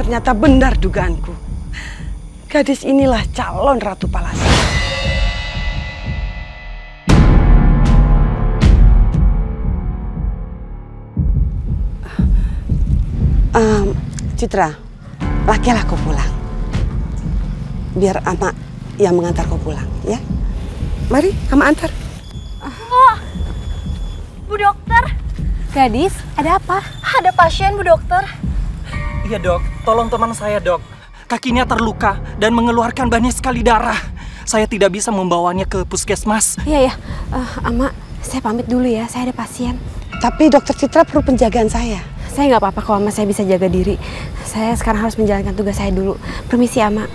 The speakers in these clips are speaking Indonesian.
ternyata benar dugaanku. Gadis inilah calon Ratu Palasa. Um, Citra, lakilah kau pulang. Biar Ama yang mengantar kau pulang, ya. Mari, Ama antar. Oh, Bu Dokter. Gadis, ada apa? Ada pasien, Bu Dokter. Iya dok, tolong teman saya dok. Kakinya terluka dan mengeluarkan banyak sekali darah. Saya tidak bisa membawanya ke puskesmas. Iya ya, uh, Ama, saya pamit dulu ya. Saya ada pasien. Tapi dokter Citra perlu penjagaan saya. Saya nggak apa-apa kalau Ama saya bisa jaga diri. Saya sekarang harus menjalankan tugas saya dulu. Permisi Ama.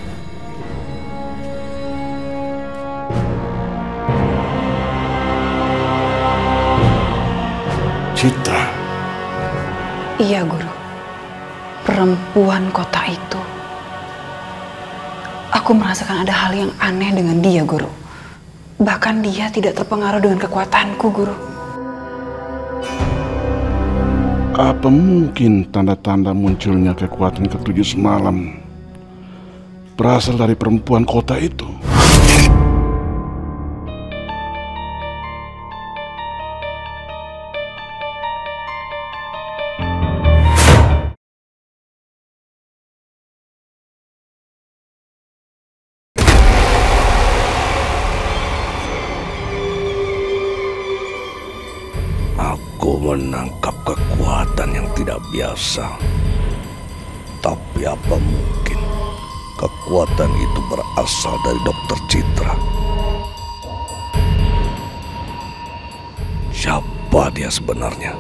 Citra. Iya, Guru. Perempuan kota itu. Aku merasakan ada hal yang aneh dengan dia, Guru. Bahkan dia tidak terpengaruh dengan kekuatanku, Guru. Apa mungkin tanda-tanda munculnya kekuatan ketujuh semalam berasal dari perempuan kota itu? Menangkap kekuatan yang tidak biasa. Tapi apa mungkin kekuatan itu berasal dari dokter Citra? Siapa dia sebenarnya?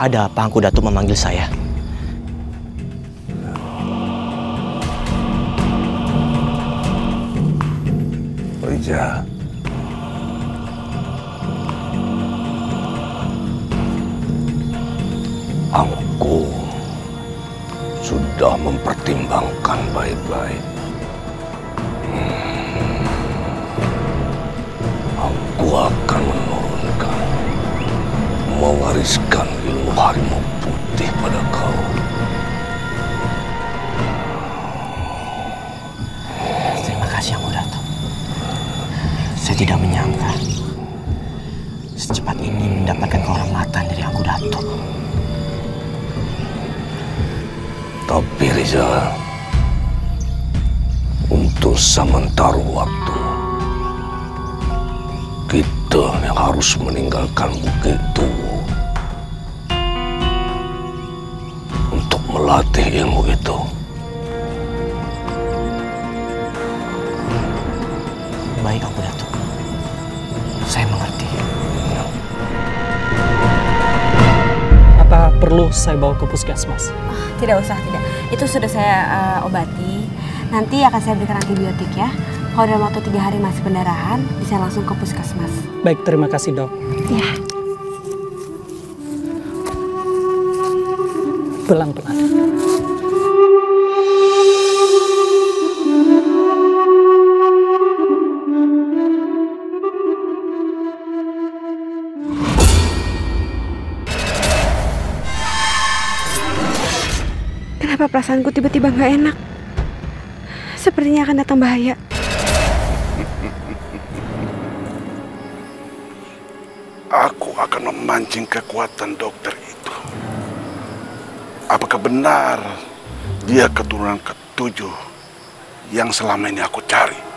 Ada apa Angku Datuk memanggil saya? Rija. Aku sudah mempertimbangkan baik-baik. Hmm. Aku akan menurunkan, mewariskan harimau putih pada kau. Terima kasih Angku Datuk. Saya tidak menyangka secepat ini mendapatkan kehormatan dari Angku Datuk. Tapi Rizal, untuk sementara waktu, kita yang harus meninggalkan Bukit Tuwo melatih ilmu itu. Baik Angku Datuk. Saya mengerti. Apa perlu saya bawa ke puskesmas? Tidak usah, tidak. Itu sudah saya uh, obati. Nanti akan saya berikan antibiotik ya. Kalau dalam waktu tiga hari masih pendarahan, bisa langsung ke puskesmas. Baik, terima kasih dok. Ya. Pelan-pelan. Kenapa perasaanku tiba-tiba nggak enak? Sepertinya akan datang bahaya. Aku akan memancing kekuatan dokter. Apakah benar dia keturunan ketujuh yang selama ini aku cari?